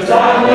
the time